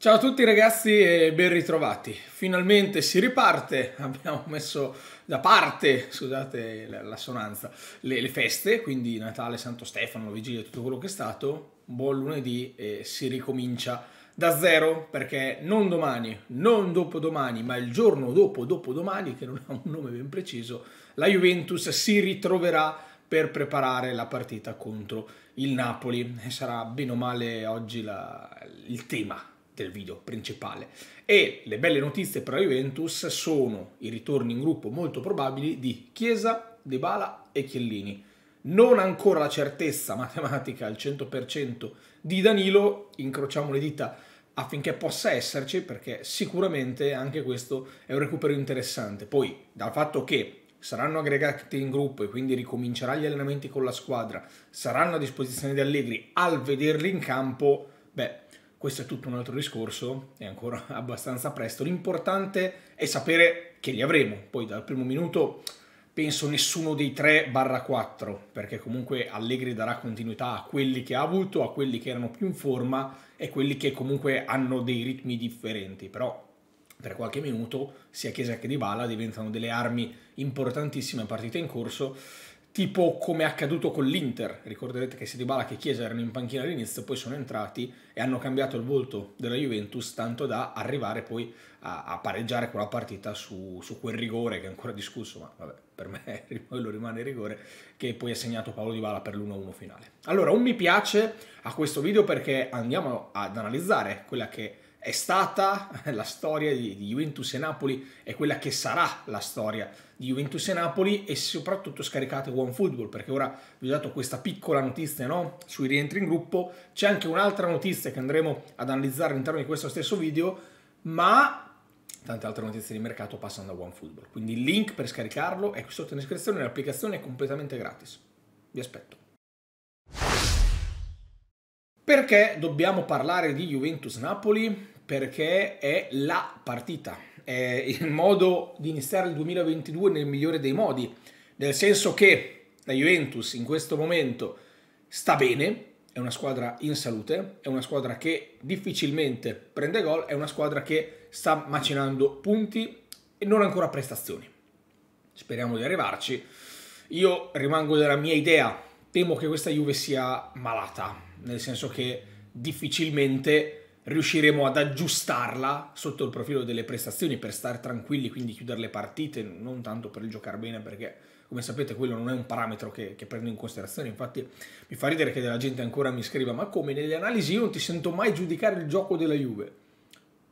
Ciao a tutti ragazzi e ben ritrovati. Finalmente si riparte, abbiamo messo da parte, scusate l'assonanza, le, le feste, quindi Natale, Santo Stefano, Vigilia, tutto quello che è stato. Buon lunedì e si ricomincia da zero perché non domani, non dopodomani, ma il giorno dopo dopodomani, che non ha un nome ben preciso, la Juventus si ritroverà per preparare la partita contro il Napoli sarà bene o male oggi la, il tema del video principale. E le belle notizie per la Juventus sono i ritorni in gruppo molto probabili di Chiesa, Dybala e Chiellini. Non ancora la certezza matematica al 100% di Danilo, incrociamo le dita affinché possa esserci, perché sicuramente anche questo è un recupero interessante. Poi, dal fatto che saranno aggregati in gruppo e quindi ricomincerà gli allenamenti con la squadra, saranno a disposizione di Allegri al vederli in campo, beh, questo è tutto un altro discorso, è ancora abbastanza presto. L'importante è sapere che li avremo. Poi dal primo minuto penso nessuno dei 3 barra 4, perché comunque Allegri darà continuità a quelli che ha avuto, a quelli che erano più in forma e quelli che comunque hanno dei ritmi differenti. Però per qualche minuto sia Chiesa che Dybala diventano delle armi importantissime a partita in corso tipo come è accaduto con l'Inter. Ricorderete che sia Dybala che Chiesa erano in panchina all'inizio, poi sono entrati e hanno cambiato il volto della Juventus tanto da arrivare poi a, a pareggiare quella partita su, su, quel rigore che è ancora discusso, ma vabbè, per me quello rimane rigore, che poi ha segnato Paolo Dybala per l'1-1 finale. Allora, un mi piace a questo video perché andiamo ad analizzare quella che è stata la storia di, di Juventus e Napoli e quella che sarà la storia di Juventus e Napoli e soprattutto scaricate OneFootball perché ora vi ho dato questa piccola notizia no? sui rientri in gruppo. C'è anche un'altra notizia che andremo ad analizzare all'interno di questo stesso video ma tante altre notizie di mercato passano da OneFootball quindi il link per scaricarlo è qui sotto in descrizione l'applicazione è completamente gratis. Vi aspetto perché dobbiamo parlare di Juventus-Napoli? Perché è la partita, è il modo di iniziare il 2022 nel migliore dei modi, nel senso che la Juventus in questo momento sta bene, è una squadra in salute, è una squadra che difficilmente prende gol, è una squadra che sta macinando punti e non ancora prestazioni. Speriamo di arrivarci. Io rimango della mia idea, temo che questa Juve sia malata, nel senso che difficilmente riusciremo ad aggiustarla sotto il profilo delle prestazioni per stare tranquilli, quindi chiudere le partite, non tanto per il giocare bene, perché come sapete quello non è un parametro che, che prendo in considerazione, infatti mi fa ridere che della gente ancora mi scriva, ma come nelle analisi io non ti sento mai giudicare il gioco della Juve?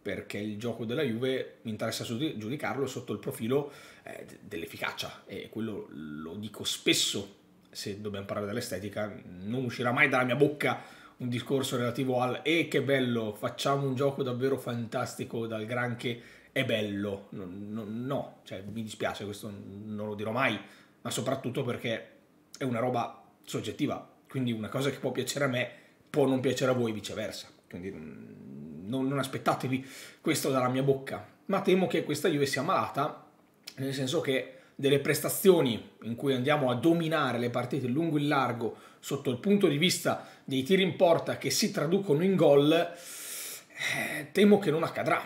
Perché il gioco della Juve mi interessa giudicarlo sotto il profilo eh, dell'efficacia e quello lo dico spesso se dobbiamo parlare dell'estetica, non uscirà mai dalla mia bocca un discorso relativo al e eh, che bello, facciamo un gioco davvero fantastico dal granché è bello. No, no, no, cioè mi dispiace, questo non lo dirò mai, ma soprattutto perché è una roba soggettiva, quindi una cosa che può piacere a me può non piacere a voi viceversa. Quindi mm, non, non aspettatevi questo dalla mia bocca, ma temo che questa Juve sia malata, nel senso che delle prestazioni in cui andiamo a dominare le partite lungo e largo sotto il punto di vista dei tiri in porta che si traducono in gol, eh, temo che non accadrà.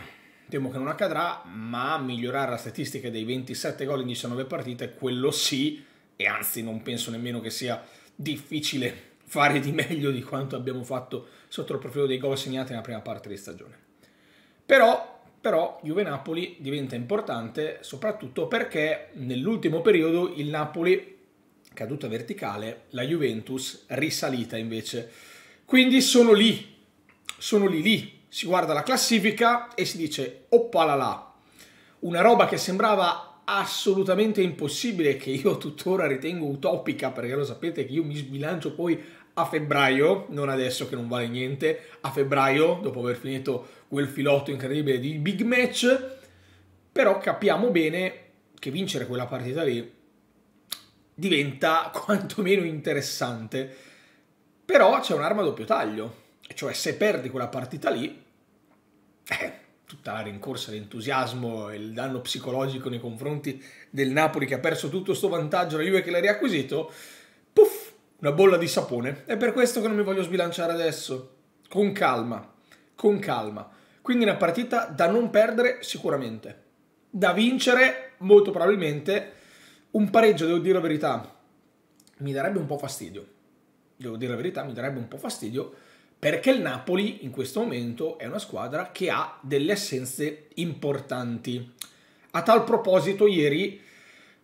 Temo che non accadrà, ma migliorare la statistica dei 27 gol in 19 partite, quello sì, e anzi non penso nemmeno che sia difficile fare di meglio di quanto abbiamo fatto sotto il profilo dei gol segnati nella prima parte di stagione. Però però Juve-Napoli diventa importante soprattutto perché nell'ultimo periodo il Napoli caduta verticale, la Juventus risalita invece. Quindi sono lì, sono lì lì, si guarda la classifica e si dice oppalala, una roba che sembrava assolutamente impossibile, che io tuttora ritengo utopica, perché lo sapete che io mi sbilancio poi a febbraio, non adesso che non vale niente, a febbraio, dopo aver finito quel filotto incredibile di big match, però capiamo bene che vincere quella partita lì diventa quantomeno interessante. Però c'è un'arma a doppio taglio, cioè se perdi quella partita lì, eh, tutta la rincorsa, l'entusiasmo e il danno psicologico nei confronti del Napoli che ha perso tutto questo vantaggio, la Juve che l'ha riacquisito, puff, una bolla di sapone. È per questo che non mi voglio sbilanciare adesso. Con calma, con calma. Quindi una partita da non perdere sicuramente. Da vincere molto probabilmente. Un pareggio, devo dire la verità, mi darebbe un po' fastidio. Devo dire la verità, mi darebbe un po' fastidio perché il Napoli in questo momento è una squadra che ha delle assenze importanti. A tal proposito, ieri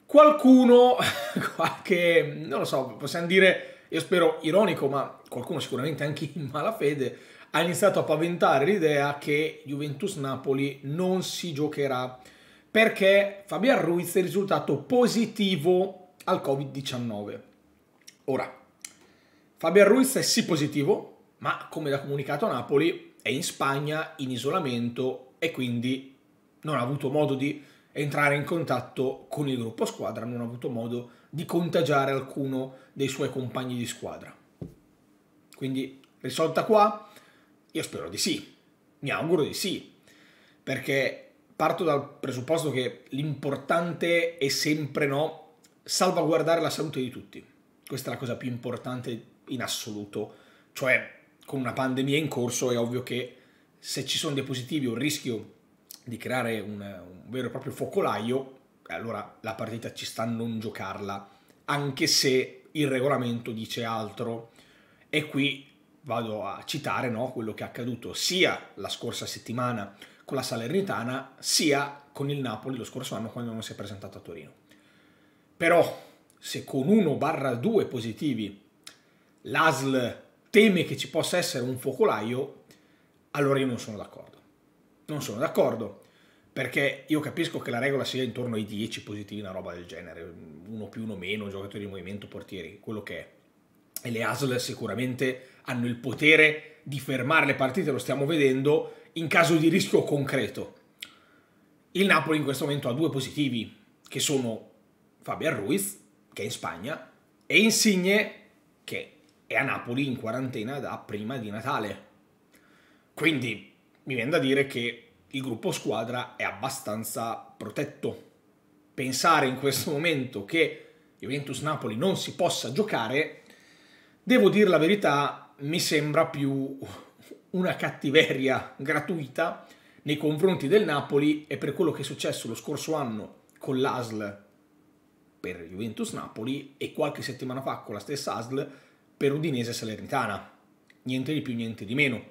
qualcuno, qualche, non lo so, possiamo dire, io spero ironico, ma qualcuno sicuramente anche in malafede, ha iniziato a paventare l'idea che Juventus-Napoli non si giocherà perché Fabian Ruiz è risultato positivo al Covid-19. Ora, Fabian Ruiz è sì positivo, ma come da comunicato Napoli è in Spagna in isolamento e quindi non ha avuto modo di entrare in contatto con il gruppo squadra, non ha avuto modo di contagiare alcuno dei suoi compagni di squadra. Quindi risolta qua? Io spero di sì, mi auguro di sì, perché parto dal presupposto che l'importante è sempre no, salvaguardare la salute di tutti. Questa è la cosa più importante in assoluto, cioè con una pandemia in corso è ovvio che se ci sono dei positivi o il rischio di creare un, un, vero e proprio focolaio, allora la partita ci sta a non giocarla, anche se il regolamento dice altro. E qui vado a citare no, quello che è accaduto sia la scorsa settimana con la Salernitana, sia con il Napoli lo scorso anno quando non si è presentato a Torino. Però se con 1-2 positivi l'ASL teme che ci possa essere un focolaio, allora io non sono d'accordo. Non sono d'accordo perché io capisco che la regola sia intorno ai 10 positivi, una roba del genere, uno più, uno meno, giocatori di movimento, portieri, quello che è. E le ASL sicuramente hanno il potere di fermare le partite, lo stiamo vedendo, in caso di rischio concreto. Il Napoli in questo momento ha due positivi, che sono Fabian Ruiz, che è in Spagna, e Insigne, che è a Napoli in quarantena da prima di Natale. Quindi mi viene da dire che il gruppo squadra è abbastanza protetto. Pensare in questo momento che Juventus Napoli non si possa giocare, devo dire la verità, mi sembra più una cattiveria gratuita nei confronti del Napoli e per quello che è successo lo scorso anno con l'ASL per Juventus Napoli e qualche settimana fa con la stessa ASL per Udinese Salernitana. Niente di più, niente di meno.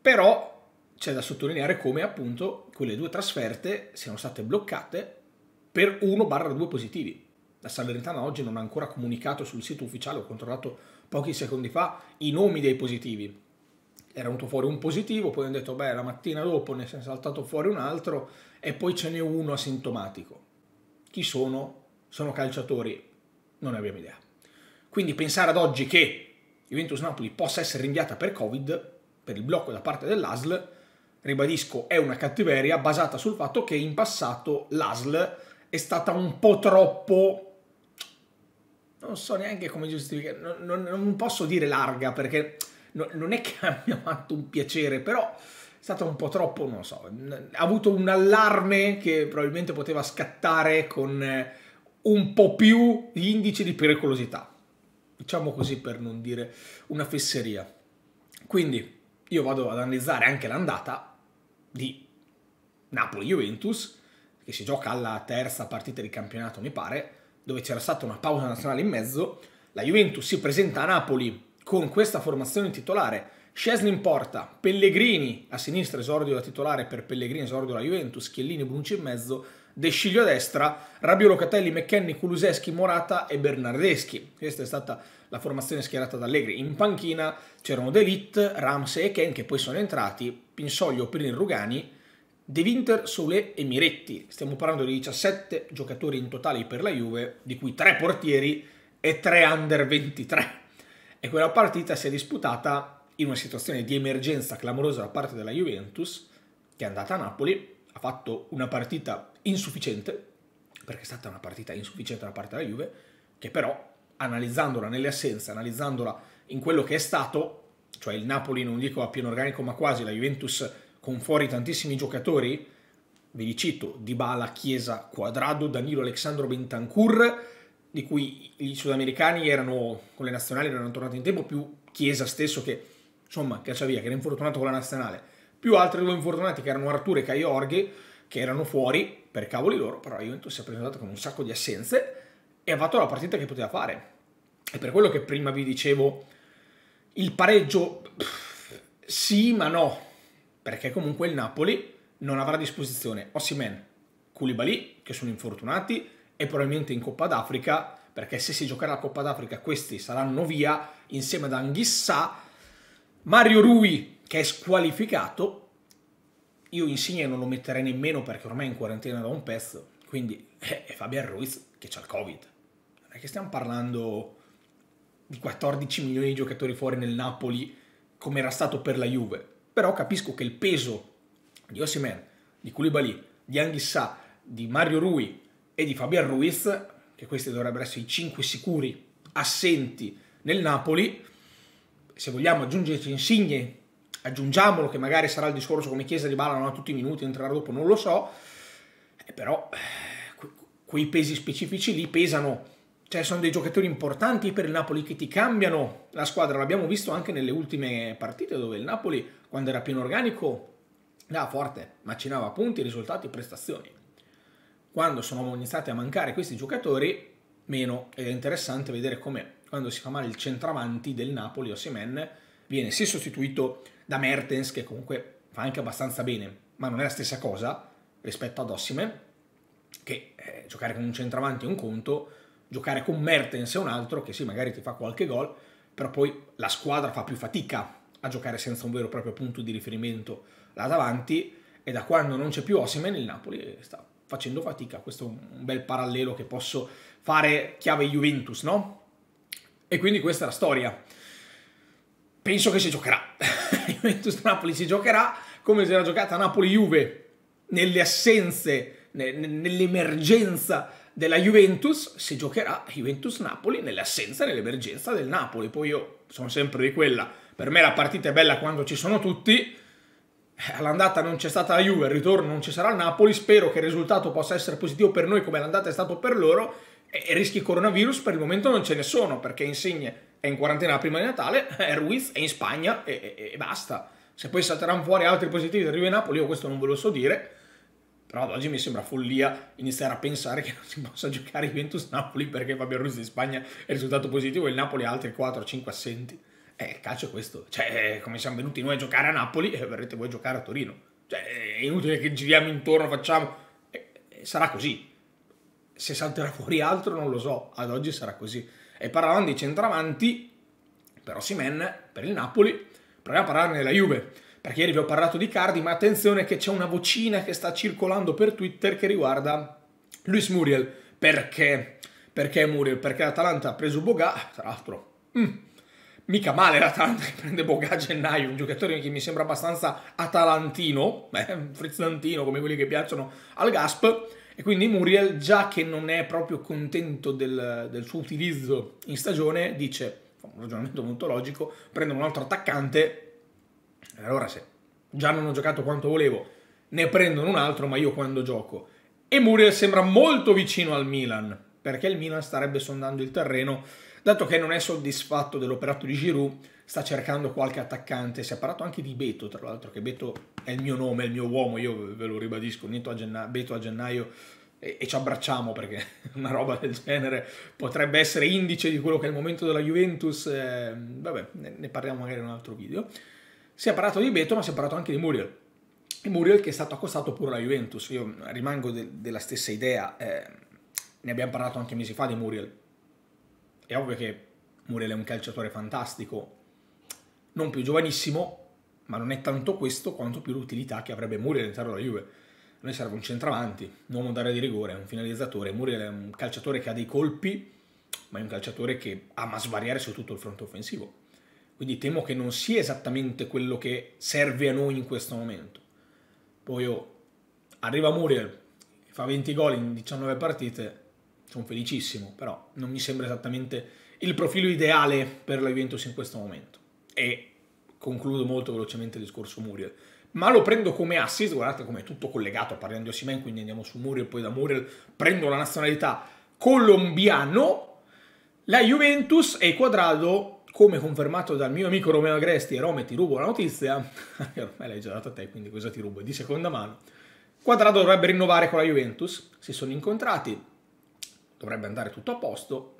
Però c'è da sottolineare come appunto quelle due trasferte siano state bloccate per 1-2 positivi. La Salernitana oggi non ha ancora comunicato sul sito ufficiale, ho controllato pochi secondi fa, i nomi dei positivi. Era venuto fuori un positivo, poi hanno detto, beh, la mattina dopo ne è saltato fuori un altro e poi ce n'è uno asintomatico. Chi sono? Sono calciatori? Non ne abbiamo idea. Quindi pensare ad oggi che Juventus Napoli possa essere rinviata per Covid, per il blocco da parte dell'ASL, ribadisco, è una cattiveria basata sul fatto che in passato l'ASL è stata un po' troppo non so neanche come giustificare, non, non, non, posso dire larga perché no, non è che abbia fatto un piacere, però è stata un po' troppo, non so, ha avuto un allarme che probabilmente poteva scattare con un po' più di indice di pericolosità diciamo così per non dire una fesseria. Quindi io vado ad analizzare anche l'andata di Napoli-Juventus, che si gioca alla terza partita di campionato, mi pare, dove c'era stata una pausa nazionale in mezzo. La Juventus si presenta a Napoli con questa formazione titolare. Scesni in porta, Pellegrini a sinistra, esordio da titolare per Pellegrini, esordio la Juventus, Chiellini, Bonucci in mezzo, De Sciglio a destra, Rabiolo, Catelli, McKenny, Kuluseschi, Morata e Bernardeschi. Questa è stata la formazione schierata da Allegri. In panchina c'erano Delit, Ramsey e Ken che poi sono entrati, Pinsoglio, Prin, Rugani, De Winter, Solé e Miretti. Stiamo parlando di 17 giocatori in totale per la Juve, di cui 3 portieri e 3 under 23. E quella partita si è disputata in una situazione di emergenza clamorosa da parte della Juventus, che è andata a Napoli, ha fatto una partita insufficiente, perché è stata una partita insufficiente da parte della Juve, che però analizzandola nelle assenze, analizzandola in quello che è stato, cioè il Napoli non dico a pieno organico ma quasi, la Juventus con fuori tantissimi giocatori, ve li cito, Dybala, Chiesa, Quadrado, Danilo, Alexandro Bentancur, di cui i sudamericani erano, con le nazionali erano tornati in tempo, più Chiesa stesso che, insomma, caccia via, che era infortunato con la nazionale più altri due infortunati che erano Arturo e Caio Orghi, che erano fuori per cavoli loro, però la Juventus si è presentato con un sacco di assenze e ha fatto la partita che poteva fare. E per quello che prima vi dicevo, il pareggio sì ma no, perché comunque il Napoli non avrà a disposizione Ossimen, Koulibaly, che sono infortunati, e probabilmente in Coppa d'Africa, perché se si giocherà la Coppa d'Africa questi saranno via, insieme ad Anghissà, Mario Rui, che è squalificato, io Insigne non lo metterei nemmeno perché ormai è in quarantena da un pezzo, quindi è Fabian Ruiz che ha il Covid. Non è che stiamo parlando di 14 milioni di giocatori fuori nel Napoli come era stato per la Juve, però capisco che il peso di Ossimen, di Koulibaly, di Anghissà, di Mario Rui e di Fabian Ruiz, che questi dovrebbero essere i 5 sicuri assenti nel Napoli, se vogliamo aggiungerci Insigne, aggiungiamolo che magari sarà il discorso come Chiesa di Bala non ha tutti i minuti, entrerà dopo, non lo so, eh, però eh, quei pesi specifici lì pesano. Cioè sono dei giocatori importanti per il Napoli che ti cambiano la squadra, l'abbiamo visto anche nelle ultime partite dove il Napoli quando era pieno organico andava forte, macinava punti, risultati, prestazioni. Quando sono iniziati a mancare questi giocatori, meno, ed è interessante vedere come quando si fa male il centravanti del Napoli, Osimen, viene sì sostituito da Mertens, che comunque fa anche abbastanza bene, ma non è la stessa cosa rispetto ad Ossimen, che eh, giocare con un centravanti è un conto, giocare con Mertens è un altro che sì, magari ti fa qualche gol, però poi la squadra fa più fatica a giocare senza un vero e proprio punto di riferimento là davanti e da quando non c'è più Osimen il Napoli sta facendo fatica. Questo è un bel parallelo che posso fare chiave Juventus, no? E quindi questa è la storia. Penso che si giocherà. Juventus-Napoli si giocherà come si era giocata Napoli-Juve nelle assenze, nell'emergenza della Juventus si giocherà Juventus-Napoli nell'assenza nell'emergenza del Napoli. Poi io sono sempre di quella. Per me la partita è bella quando ci sono tutti. Eh, all'andata non c'è stata la Juve, al ritorno non ci sarà il Napoli. Spero che il risultato possa essere positivo per noi come l'andata è stato per loro. E rischi coronavirus per il momento non ce ne sono perché Insigne è in quarantena prima di Natale, Ruiz è in Spagna e, e, e basta. Se poi salteranno fuori altri positivi da Juve Napoli, io questo non ve lo so dire però ad oggi mi sembra follia iniziare a pensare che non si possa giocare Juventus-Napoli perché Fabio Ruiz in Spagna è risultato positivo e il Napoli ha altri 4-5 assenti. Eh, il calcio è questo. Cioè, come siamo venuti noi a giocare a Napoli, eh, verrete voi a giocare a Torino. Cioè, è inutile che giriamo intorno, facciamo... Eh, eh, sarà così. Se salterà fuori altro non lo so, ad oggi sarà così. E parlavamo di centravanti, però Simen, per il Napoli, proviamo a parlarne della Juve perché ieri vi ho parlato di Cardi, ma attenzione che c'è una vocina che sta circolando per Twitter che riguarda Luis Muriel. Perché? Perché Muriel? Perché l'Atalanta ha preso Boga, tra l'altro... Mm, mica male l'Atalanta che prende Boga a gennaio, un giocatore che mi sembra abbastanza atalantino, eh, frizzantino come quelli che piacciono al Gasp, e quindi Muriel, già che non è proprio contento del, del suo utilizzo in stagione, dice, fa un ragionamento molto logico, prende un altro attaccante. Allora se già non ho giocato quanto volevo, ne prendono un altro, ma io quando gioco. E Muriel sembra molto vicino al Milan, perché il Milan starebbe sondando il terreno, dato che non è soddisfatto dell'operato di Giroud, sta cercando qualche attaccante, si è parlato anche di Beto, tra l'altro, che Beto è il mio nome, è il mio uomo, io ve lo ribadisco, a gennaio, Beto a gennaio e, e, ci abbracciamo perché una roba del genere potrebbe essere indice di quello che è il momento della Juventus, eh, vabbè, ne, ne parliamo magari in un altro video. Si è parlato di Beto, ma si è parlato anche di Muriel. Muriel che è stato accostato pure alla Juventus. Io rimango de- della stessa idea. Eh, ne abbiamo parlato anche mesi fa di Muriel. È ovvio che Muriel è un calciatore fantastico, non più giovanissimo, ma non è tanto questo quanto più l'utilità che avrebbe Muriel all'interno della Juve. A noi serve un centravanti, un uomo d'area di rigore, un finalizzatore. Muriel è un calciatore che ha dei colpi, ma è un calciatore che ama svariare su tutto il fronte offensivo. Quindi temo che non sia esattamente quello che serve a noi in questo momento. Poi oh, arriva Muriel, fa 20 gol in 19 partite, sono felicissimo, però non mi sembra esattamente il profilo ideale per la Juventus in questo momento. E concludo molto velocemente il discorso Muriel. Ma lo prendo come assist, guardate come è tutto collegato, parliamo di Osimen, quindi andiamo su Muriel, poi da Muriel prendo la nazionalità colombiano, la Juventus e Quadrado come confermato dal mio amico Romeo Agresti, e Rome ti rubo la notizia, ormai l'hai già data a te, quindi cosa ti rubo? Di seconda mano. Quadrado dovrebbe rinnovare con la Juventus, si sono incontrati, dovrebbe andare tutto a posto,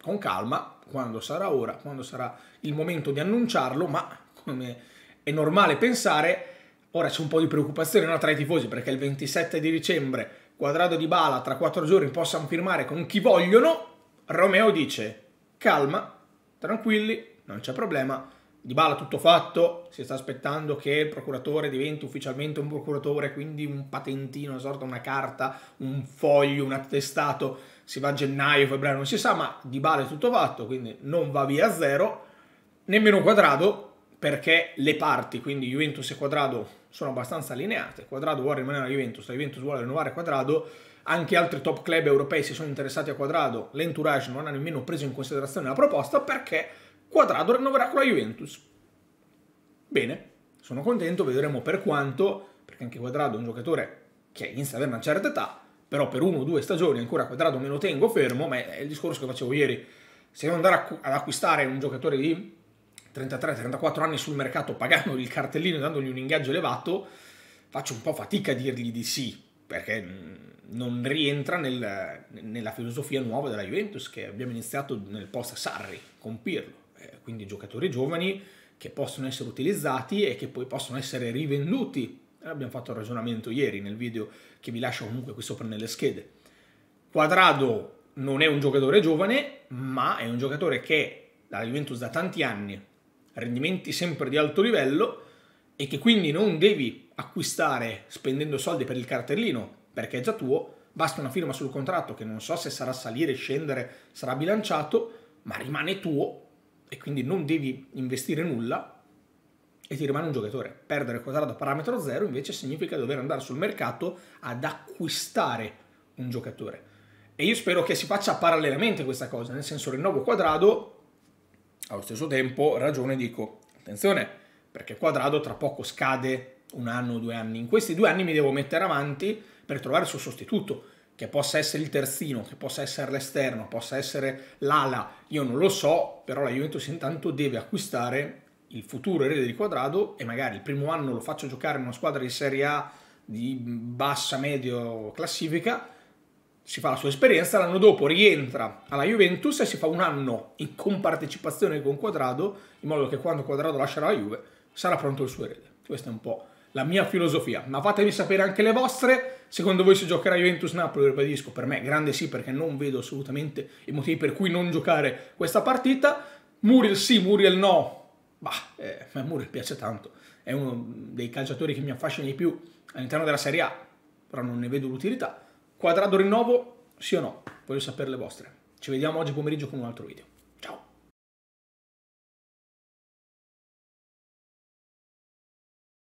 con calma, quando sarà ora, quando sarà il momento di annunciarlo, ma come è normale pensare, ora c'è un po' di preoccupazione no, tra i tifosi perché il 27 di dicembre Quadrado di Bala tra quattro giorni possano firmare con chi vogliono, Romeo dice calma, tranquilli, non c'è problema, di Bala tutto fatto, si sta aspettando che il procuratore diventi ufficialmente un procuratore, quindi un patentino, una sorta, una carta, un foglio, un attestato, si va a gennaio, febbraio, non si sa, ma di Bala è tutto fatto, quindi non va via a zero, nemmeno Quadrado, perché le parti, quindi Juventus e Quadrado, sono abbastanza allineate, Quadrado vuole rimanere a Juventus, la Juventus vuole rinnovare Quadrado, anche altri top club europei si sono interessati a Quadrado, l'entourage non ha nemmeno preso in considerazione la proposta perché Quadrado rinnoverà con la Juventus. Bene, sono contento, vedremo per quanto, perché anche Quadrado è un giocatore che inizia ad avere una certa età, però per uno o due stagioni ancora Quadrado me lo tengo fermo, ma è il discorso che facevo ieri. Se devo andare ad acquistare un giocatore di 33-34 anni sul mercato pagando il cartellino e dandogli un ingaggio elevato, faccio un po' fatica a dirgli di sì, perché non rientra nel, nella filosofia nuova della Juventus che abbiamo iniziato nel post Sarri con Pirlo quindi giocatori giovani che possono essere utilizzati e che poi possono essere rivenduti. Abbiamo fatto il ragionamento ieri nel video che vi lascio comunque qui sopra nelle schede. Quadrado non è un giocatore giovane, ma è un giocatore che dalla Juventus da tanti anni, rendimenti sempre di alto livello e che quindi non devi acquistare spendendo soldi per il cartellino perché è già tuo, basta una firma sul contratto che non so se sarà salire, scendere, sarà bilanciato, ma rimane tuo e quindi non devi investire nulla e ti rimane un giocatore. Perdere quadrato a parametro zero invece significa dover andare sul mercato ad acquistare un giocatore. E io spero che si faccia parallelamente questa cosa, nel senso rinnovo quadrado, allo stesso tempo ragione dico, attenzione, perché quadrado tra poco scade un anno o due anni. In questi due anni mi devo mettere avanti per trovare il suo sostituto che possa essere il terzino, che possa essere l'esterno, possa essere l'ala, io non lo so, però la Juventus intanto deve acquistare il futuro erede di Quadrado e magari il primo anno lo faccio giocare in una squadra di Serie A di bassa medio classifica, si fa la sua esperienza, l'anno dopo rientra alla Juventus e si fa un anno in compartecipazione con Quadrado, in modo che quando Quadrado lascerà la Juve sarà pronto il suo erede. Questo è un po' la mia filosofia, ma fatemi sapere anche le vostre. Secondo voi si giocherà Juventus-Napoli? Ribadisco, per me grande sì perché non vedo assolutamente i motivi per cui non giocare questa partita. Muriel sì, Muriel no. Bah, eh, a Muriel piace tanto. È uno dei calciatori che mi affascina di più all'interno della Serie A, però non ne vedo l'utilità. Quadrado rinnovo? Sì o no? Voglio sapere le vostre. Ci vediamo oggi pomeriggio con un altro video.